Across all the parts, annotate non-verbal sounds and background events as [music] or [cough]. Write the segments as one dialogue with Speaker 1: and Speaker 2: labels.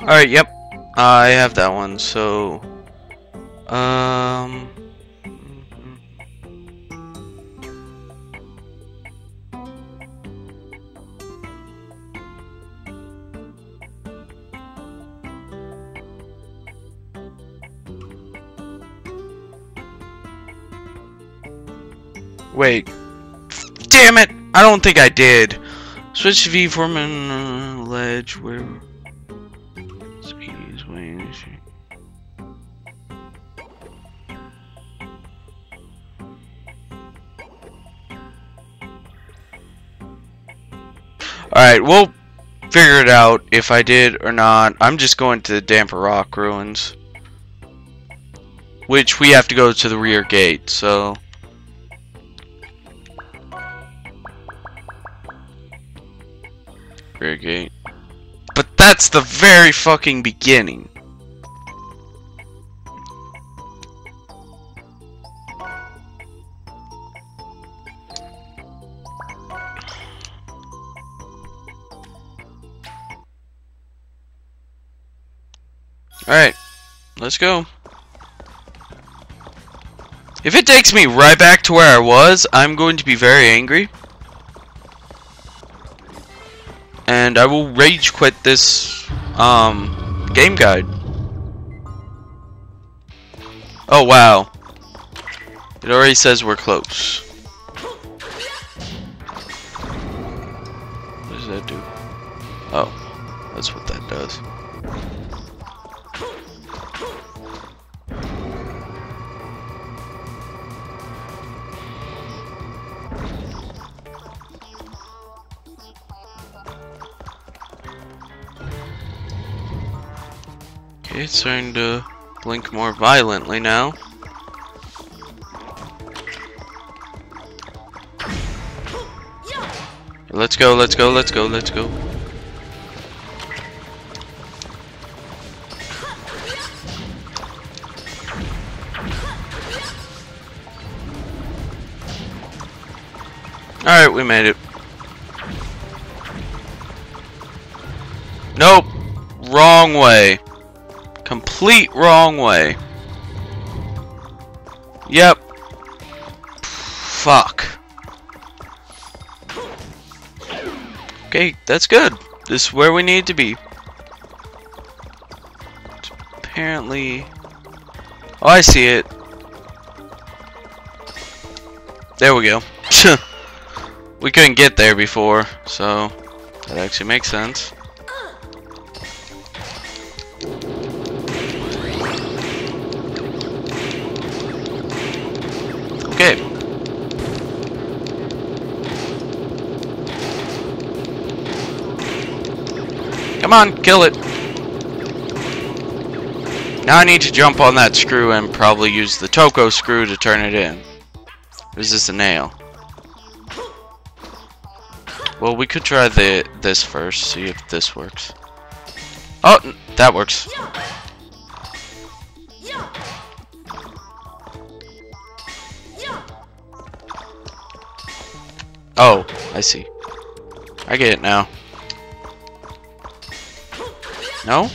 Speaker 1: Alright, yep. I have that one, so... Um... Wait. Damn it! I don't think I did. Switch V form and uh, ledge where Alright, we'll figure it out if I did or not. I'm just going to the Damper Rock ruins. Which we have to go to the rear gate, so... Rear gate. But that's the very fucking beginning. Alright, let's go. If it takes me right back to where I was, I'm going to be very angry. And I will rage quit this um, game guide. Oh wow. It already says we're close. What does that do? Oh, that's what that does. It's starting to blink more violently now. Let's go, let's go, let's go, let's go. Alright, we made it. Nope. Wrong way. Complete wrong way. Yep. Fuck. Okay, that's good. This is where we need to be. Apparently... Oh, I see it. There we go. [laughs] we couldn't get there before, so that actually makes sense. Come on, kill it. Now I need to jump on that screw and probably use the Toko screw to turn it in. Is this a nail? Well, we could try the this first, see if this works. Oh, that works. Oh, I see. I get it now. No?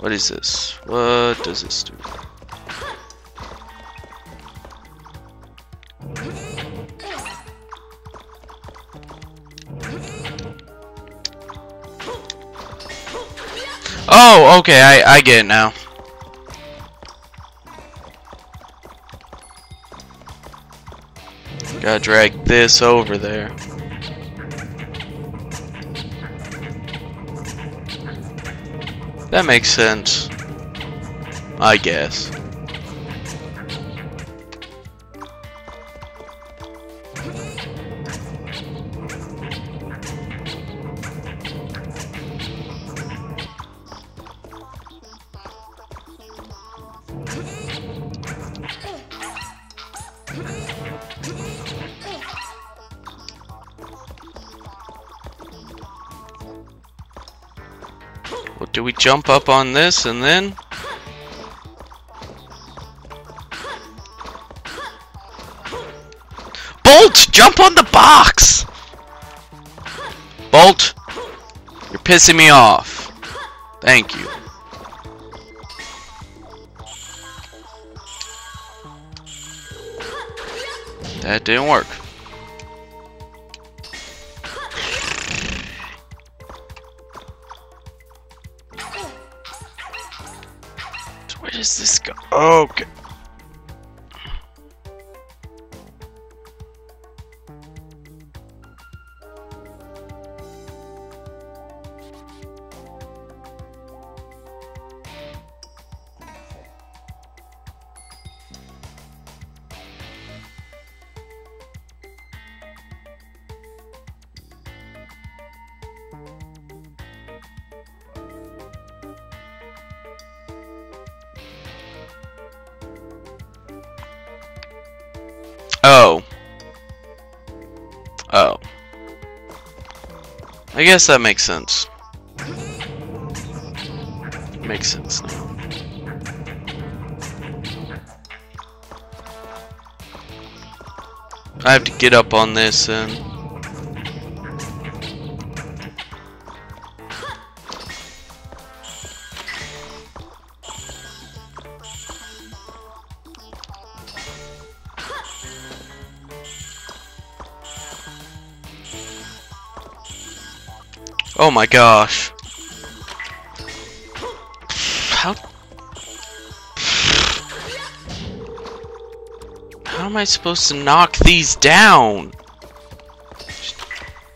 Speaker 1: What is this? What does this do? Oh, okay, I, I get it now. Gotta drag this over there. That makes sense. I guess. Do we jump up on this and then? Bolt! Jump on the box! Bolt! You're pissing me off. Thank you. That didn't work. Where does this go? Okay. I guess that makes sense. Makes sense now. I have to get up on this and Oh my gosh. How How am I supposed to knock these down? Just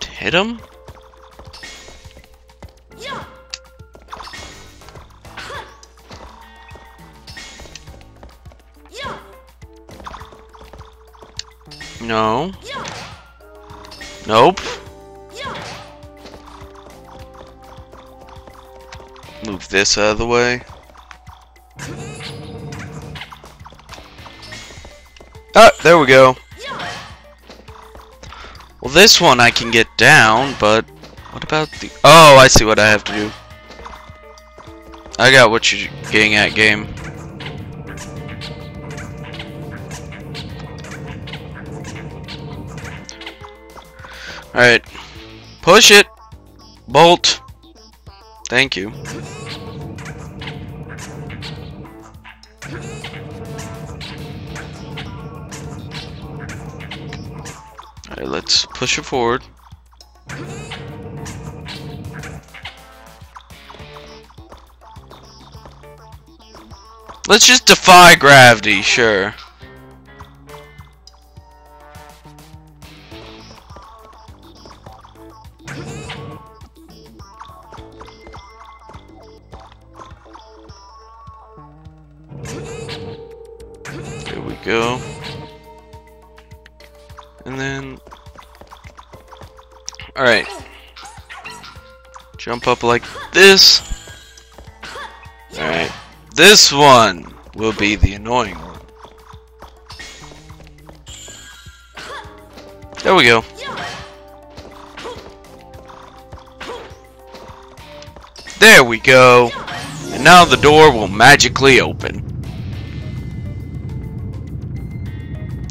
Speaker 1: hit them? No. Nope. This out of the way. Ah, there we go. Well, this one I can get down, but what about the... Oh, I see what I have to do. I got what you're getting at, game. Alright. Push it! Bolt! Thank you. Alright, let's push it forward. Let's just defy gravity, sure. There we go. And then... Alright. Jump up like this. Alright. This one will be the annoying one. There we go. There we go. And now the door will magically open.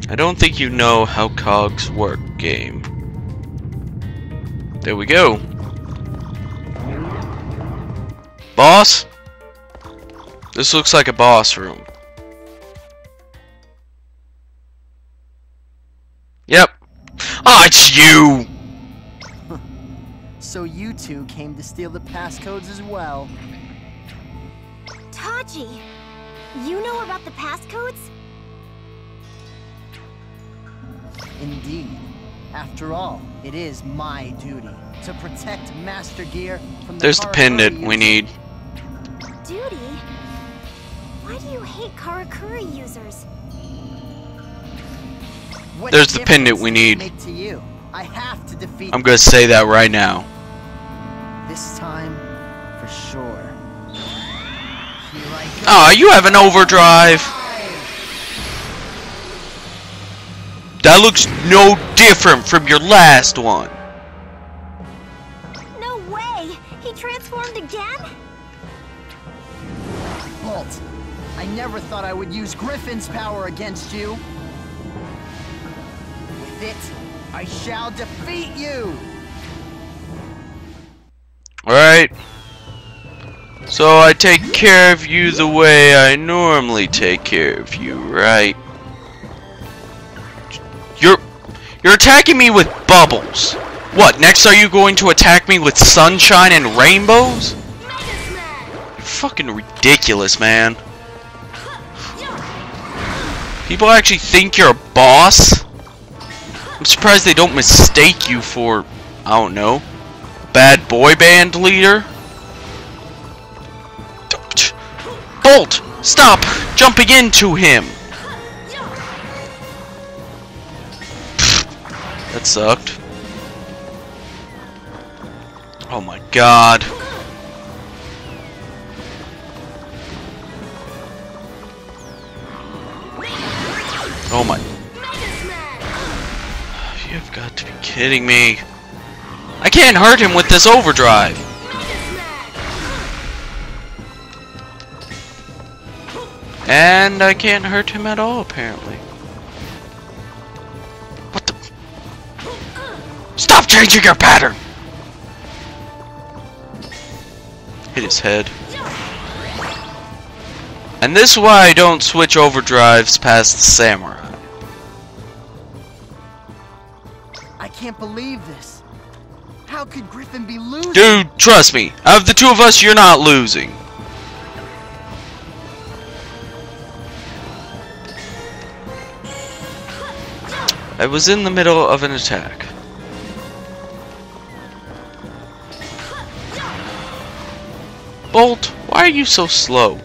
Speaker 1: I don't think you know how cogs work, game. There we go. Boss? This looks like a boss room. Yep. Ah, oh, it's you! [laughs]
Speaker 2: So you two came to steal the passcodes as well.
Speaker 3: Taji, you know about the passcodes?
Speaker 2: Indeed. After all, it is my duty to protect Master Gear from the
Speaker 1: There's the
Speaker 2: Karakuri
Speaker 1: pendant we need.
Speaker 3: Duty? Why do you hate Karakuri users?
Speaker 2: What
Speaker 1: There's the pendant
Speaker 2: difference
Speaker 1: we need.
Speaker 2: Make to you? I have to defeat
Speaker 1: I'm gonna say that right now.
Speaker 2: this time for sure. Here I go.
Speaker 1: Ah, you have an overdrive. That looks no different from your last one.
Speaker 3: No way! He transformed again?
Speaker 2: Bolt, I never thought I would use Griffin's power against you. With it, I shall defeat you.
Speaker 1: Alright. So I take care of you the way I normally take care of you, right? You're attacking me with bubbles. What, next are you going to attack me with sunshine and rainbows? You're fucking ridiculous, man. People actually think you're a boss? I'm surprised they don't mistake you for, I don't know, bad boy band leader? Bolt! Stop jumping into him! Sucked. Oh my god. Oh my. You've got to be kidding me. I can't hurt him with this overdrive. And I can't hurt him at all, apparently. Stop changing your pattern! Hit his head. And this is why I don't switch overdrives past the samurai.
Speaker 2: I can't believe this. How could Griffin be losing?
Speaker 1: Dude, trust me. Of the two of us, you're not losing. I was in the middle of an attack. Bolt, why are you so slow?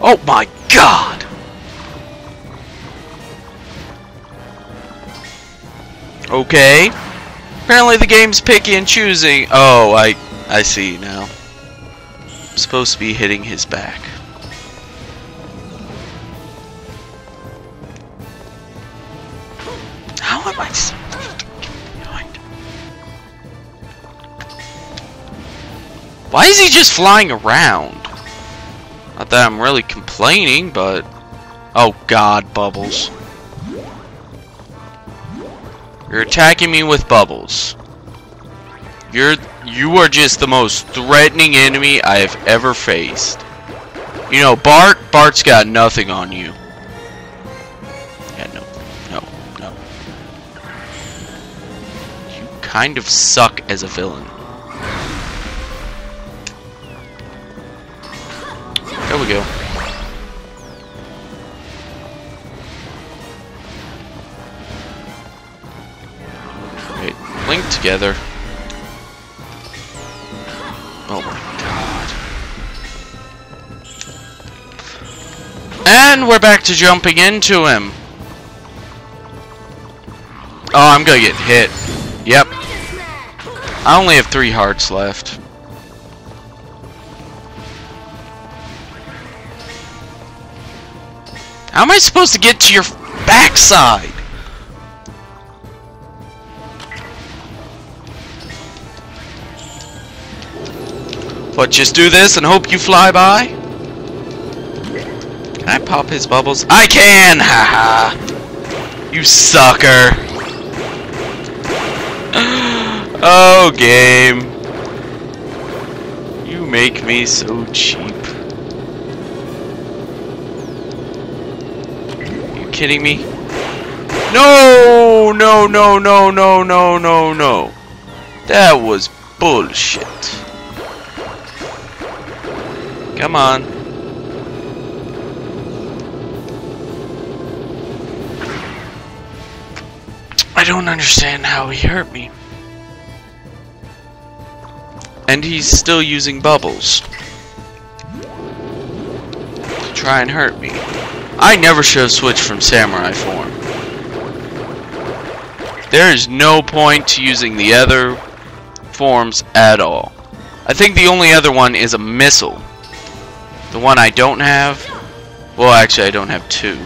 Speaker 1: Oh my god! Okay. Apparently the game's picky and choosing. Oh, I I see now. I'm supposed to be hitting his back. Why is he just flying around? Not that I'm really complaining, but... Oh god, Bubbles. You're attacking me with Bubbles. You're... You are just the most threatening enemy I have ever faced. You know, Bart, Bart's got nothing on you. Yeah, no, no, no. You kind of suck as a villain. There we go. Wait, link together. Oh my god. And we're back to jumping into him. Oh, I'm gonna get hit. Yep. I only have three hearts left. How am I supposed to get to your backside? What, just do this and hope you fly by? Can I pop his bubbles? I can! Haha! you sucker! [gasps] oh, game. You make me so cheap. Kidding me? No! No, no, no, no, no, no, no. That was bullshit. Come on. I don't understand how he hurt me. And he's still using bubbles. To try and hurt me. I never should have switched from samurai form. There is no point to using the other forms at all. I think the only other one is a missile. The one I don't have... Well, actually, I don't have two.